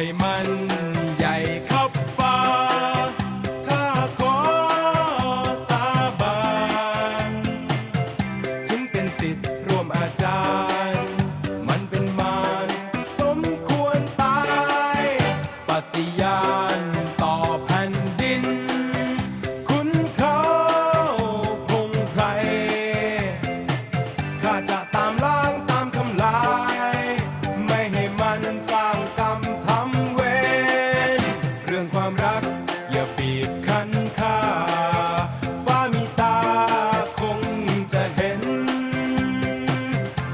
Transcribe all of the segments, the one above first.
my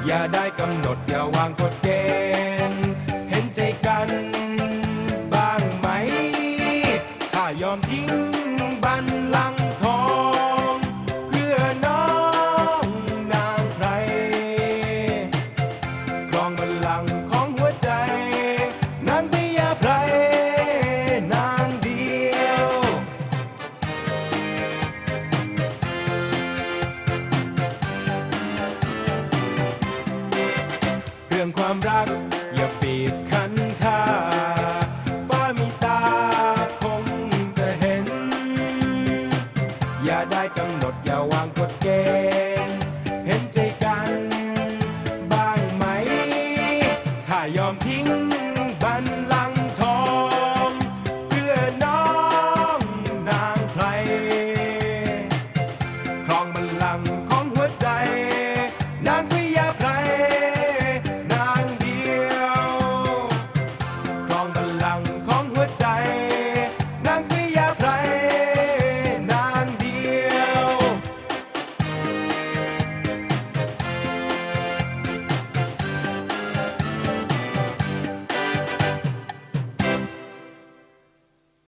อย่าไดอย่าวางกฎเกณฑ์เห็นใจกันบ้างไหมข้ายอมทิ้ง ความรัก อย่าปีบคันคาฟ้า